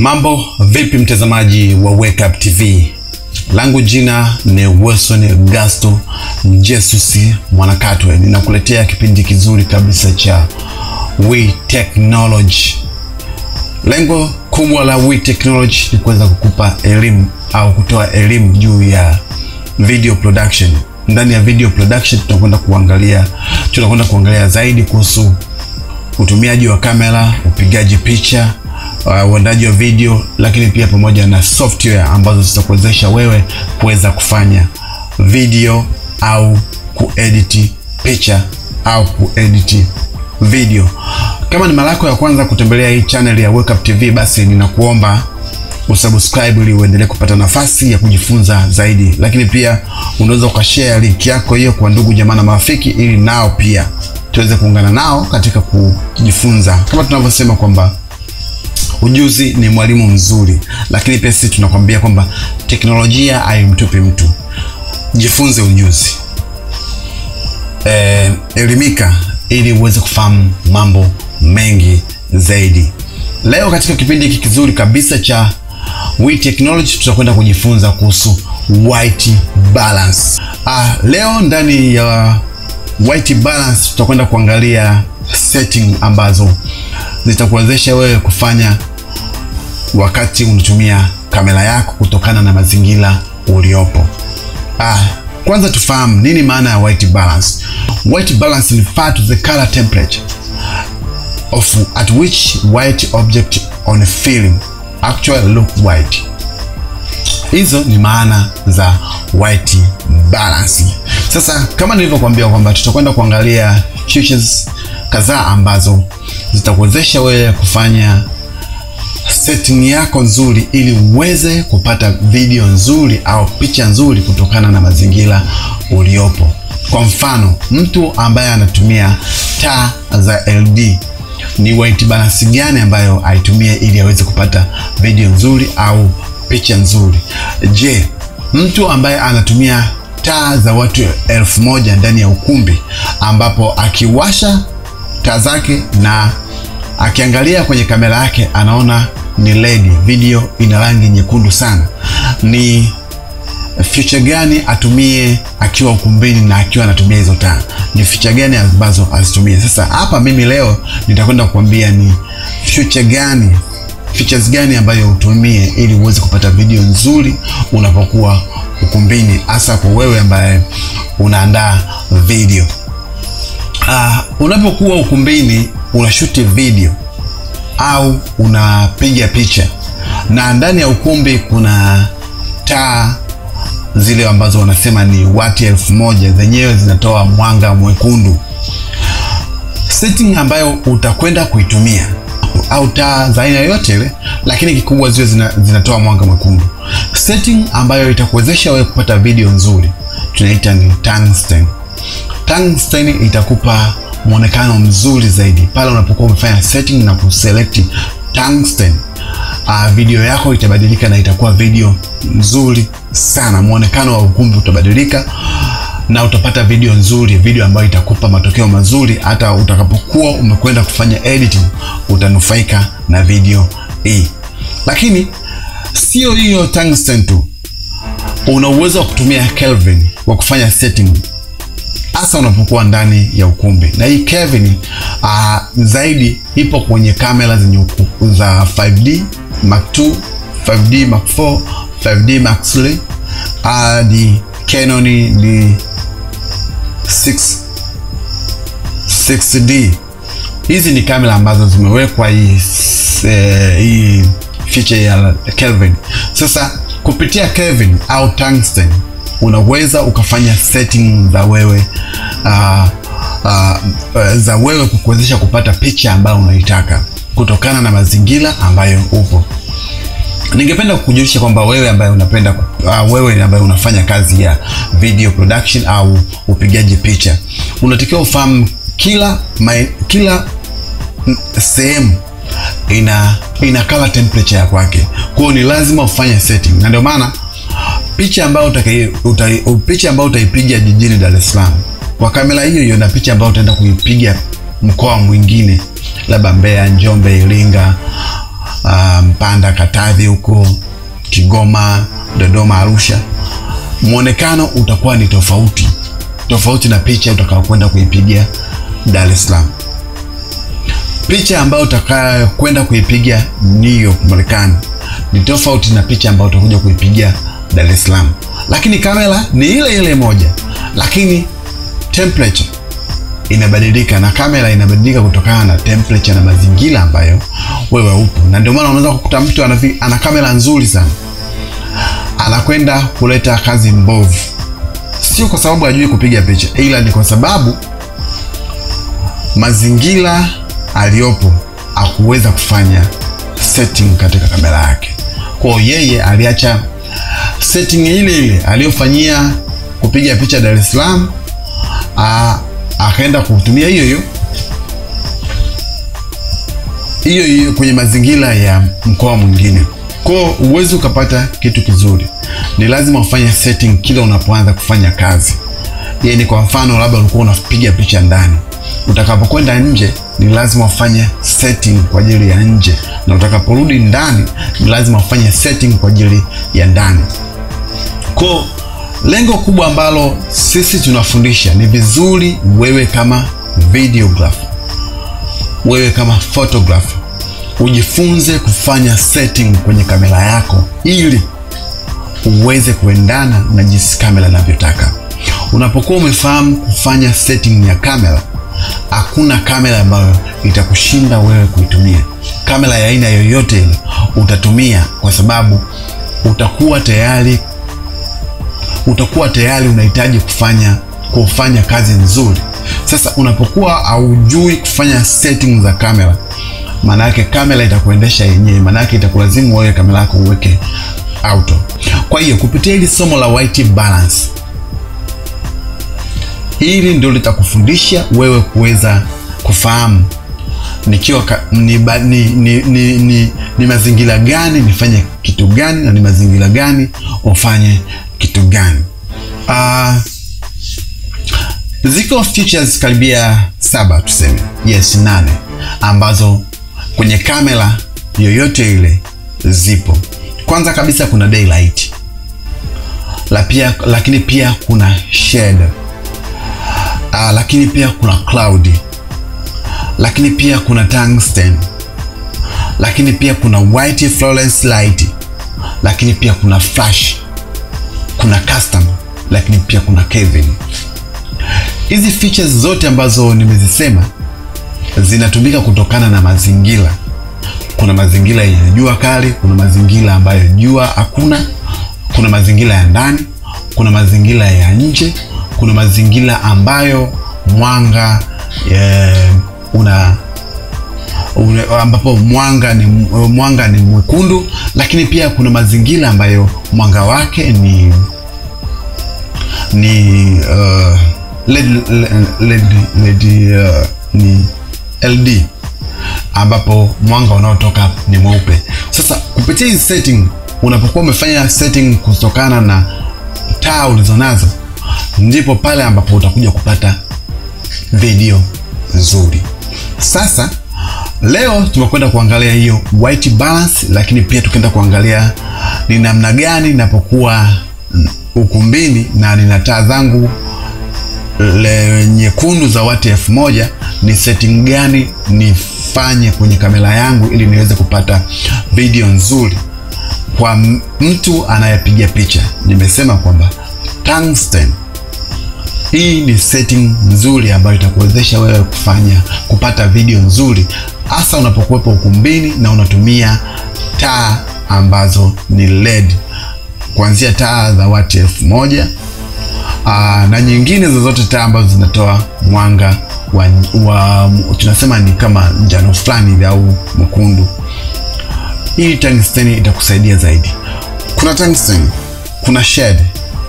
Mambo vipi, mtazamaji wa Wake Up TV, langu jina ni Wilson Gasto Jesus Mwanakatwe. Ninakuletea kipindi kizuri kabisa cha We Technology. Lengo kubwa la We Technology ni kuweza kukupa elimu au kutoa elimu juu ya video production. Ndani ya video production tunakwenda kuangalia tunakwenda kuangalia zaidi kuhusu utumiaji wa kamera, upigaji picha, uandaji uh, wa video, lakini pia pamoja na software ambazo zitakuwezesha wewe kuweza kufanya video au kuedit picha au kuedit video. Kama ni mara yako ya kwanza kutembelea hii channel ya Wake Up TV, basi ninakuomba usubscribe ili uendelee kupata nafasi ya kujifunza zaidi, lakini pia unaweza ukashare link yako hiyo kwa ndugu jamaa na marafiki, ili nao pia tuweze kuungana nao katika kujifunza. Kama tunavyosema kwamba ujuzi ni mwalimu mzuri, lakini pia sisi tunakwambia kwamba teknolojia haimtupi mtu. Jifunze ujuzi, e, elimika ili uweze kufahamu mambo mengi zaidi. Leo katika kipindi hiki kizuri kabisa cha We Technology tutakwenda kujifunza kuhusu white balance. Ah, leo ndani ya white balance tutakwenda kuangalia setting ambazo zitakuwezesha wewe kufanya wakati unatumia kamera yako kutokana na mazingira uliopo. Ah, kwanza tufahamu nini maana ya white balance. White balance refers to the color temperature of at which white object on a film actually look white. Hizo ni maana za white balance. Sasa kama nilivyokuambia kwamba tutakwenda kuangalia features kadhaa ambazo zitakuwezesha wewe kufanya setting yako nzuri ili uweze kupata video nzuri au picha nzuri kutokana na mazingira uliopo. Kwa mfano, mtu ambaye anatumia taa za LED ni white balance gani ambayo aitumie ili aweze kupata video nzuri au picha nzuri? Je, mtu ambaye anatumia taa za watu elfu moja ndani ya ukumbi ambapo akiwasha taa zake na akiangalia kwenye kamera yake anaona ni LED, video ina rangi nyekundu sana, ni feature gani atumie akiwa ukumbini na akiwa anatumia hizo taa? Ni feature gani ambazo azitumie? Sasa hapa mimi leo nitakwenda kukwambia ni feature gani, features gani ambayo utumie ili uweze kupata video nzuri unapokuwa ukumbini, hasa kwa wewe ambaye unaandaa video. Uh, unapokuwa ukumbini unashuti video au unapiga picha na ndani ya ukumbi kuna taa zile ambazo wanasema ni wati elfu moja zenyewe zinatoa mwanga mwekundu. Setting ambayo utakwenda kuitumia au taa za aina yoyote ile, lakini kikubwa ziwe zina, zinatoa mwanga mwekundu. Setting ambayo itakuwezesha wewe kupata video nzuri tunaita ni tungsten. Tungsten itakupa mwonekano mzuri zaidi pale unapokuwa umefanya setting na kuselect tungsten. Uh, video yako itabadilika na itakuwa video nzuri sana, mwonekano wa ukumbi utabadilika na utapata video nzuri, video ambayo itakupa matokeo mazuri. Hata utakapokuwa umekwenda kufanya editing utanufaika na video hii. Lakini sio hiyo tungsten tu, una uwezo wa kutumia Kelvin wa kufanya setting hasa unapokuwa ndani ya ukumbi, na hii Kevin uh, zaidi ipo kwenye kamera zenye za 5D Mark 2, 5D Mark 4, 5D Mark 3 hadi Canon ni 6 6D. Hizi ni kamera ambazo zimewekwa hii hii feature ya Kelvin. Sasa kupitia Kelvin au tungsten unaweza ukafanya setting za wewe uh, uh, za wewe kukuwezesha kupata picha ambayo unaitaka kutokana na mazingira ambayo upo. Ningependa kukujulisha kwamba wewe ambaye unapenda uh, wewe ambaye unafanya kazi ya video production au upigaji picha, unatakiwa ufahamu kila my, kila sehemu ina ina color temperature ya kwake. Kwa hiyo ni lazima ufanye setting, na ndio maana picha ambayo utaki, utai, picha ambayo utaipiga jijini Dar es Salaam kwa kamera hiyo hiyo na picha ambayo utaenda kuipiga mkoa mwingine labda Mbeya, Njombe, Iringa uh, Mpanda, Katavi huko Kigoma, Dodoma, Arusha, mwonekano utakuwa ni tofauti tofauti na picha utakayokwenda kuipiga Dar es Salaam. Picha ambayo utakayokwenda kuipiga New York Marekani ni tofauti na picha ambayo utakuja kuipiga Dar es Salaam, lakini kamera ni ile ile moja, lakini temperature inabadilika na kamera inabadilika kutokana na temperature na mazingira ambayo wewe upo, na ndio maana unaweza kukuta mtu ana, kamera nzuri sana. Anakwenda kuleta kazi mbovu, sio kwa sababu hajui kupiga picha, ila ni kwa sababu mazingira aliyopo akuweza kufanya setting katika kamera yake. Kwa yeye aliacha setting ile ile aliyofanyia kupiga picha Dar es Salaam, akaenda kutumia hiyo hiyo hiyo hiyo kwenye mazingira ya mkoa mwingine. Kwa uwezi ukapata kitu kizuri, ni lazima ufanye setting kila unapoanza kufanya kazi. Yaani, kwa mfano labda ulikuwa unapiga picha ndani, utakapokwenda nje ni lazima ufanye setting kwa ajili ya nje, na utakaporudi ndani ni lazima ufanye setting kwa ajili ya ndani. Kwa lengo kubwa ambalo sisi tunafundisha ni vizuri wewe kama videographer, wewe kama photographer ujifunze kufanya setting kwenye kamera yako ili uweze kuendana na jinsi kamera inavyotaka. Unapokuwa umefahamu kufanya setting ya kamera, hakuna kamera ambayo itakushinda wewe kuitumia. Kamera ya aina yoyote ile utatumia, kwa sababu utakuwa tayari utakuwa tayari unahitaji kufanya kufanya kazi nzuri. Sasa unapokuwa haujui kufanya setting za kamera, maana yake kamera itakuendesha yenyewe, maana yake itakulazimu wewe kamera yako uweke auto. Kwa hiyo kupitia hili somo la white balance, hili ndio litakufundisha wewe kuweza kufahamu nikiwa ni, ni, ni, ni, ni, ni mazingira gani nifanye kitu gani na ni mazingira gani ufanye kitu gani. Uh, ziko features karibia saba tuseme, yes, nane. Ambazo kwenye kamera yoyote ile zipo. Kwanza kabisa kuna daylight. La pia, lakini pia kuna shade uh, lakini pia kuna cloud, lakini pia kuna tungsten, lakini pia kuna white fluorescent light, lakini pia kuna flash, kuna custom, lakini pia kuna Kevin. Hizi features zote ambazo nimezisema zinatumika kutokana na mazingira. Kuna mazingira yenye jua kali, kuna mazingira ambayo jua hakuna, kuna mazingira ya ndani, kuna mazingira ya nje, kuna mazingira ambayo mwanga una, una ambapo mwanga ni, mwanga ni mwekundu, lakini pia kuna mazingira ambayo mwanga wake ni ni uh, LED, LED, LED, uh, ni LD ambapo mwanga unaotoka ni mweupe. Sasa kupitia hii setting, unapokuwa umefanya setting kutokana na taa ulizonazo, ndipo pale ambapo utakuja kupata video nzuri. Sasa leo tumekwenda kuangalia hiyo white balance, lakini pia tukaenda kuangalia ni namna gani ninapokuwa ukumbini na nina taa zangu nyekundu za wati elfu moja ni setting gani nifanye kwenye kamera yangu ili niweze kupata video nzuri kwa mtu anayepiga picha. Nimesema kwamba tungsten hii ni setting nzuri ambayo itakuwezesha wewe kufanya kupata video nzuri, hasa unapokuwepo ukumbini na unatumia taa ambazo ni LED, kuanzia taa za wati elfu moja Aa, na nyingine zozote taa ambazo zinatoa mwanga wa, wa tunasema ni kama njano fulani au mwekundu. Hii tungsten itakusaidia zaidi. Kuna tungsten, kuna shade,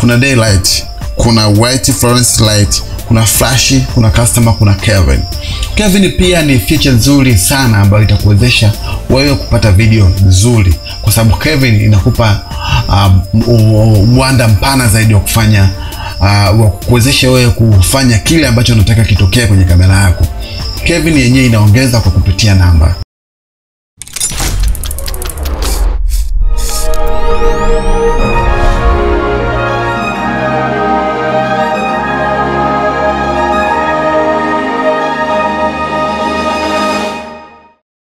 kuna daylight, kuna white fluorescent light, kuna flash, kuna customer, kuna Kelvin. Kelvin pia ni feature nzuri sana ambayo itakuwezesha wewe kupata video nzuri, kwa sababu kevin inakupa um, mpana zaidi wa kufanya uh, kuwezesha wewe kufanya kile ambacho unataka kitokee kwenye kamera yako. kevin yenyewe inaongeza kwa kupitia namba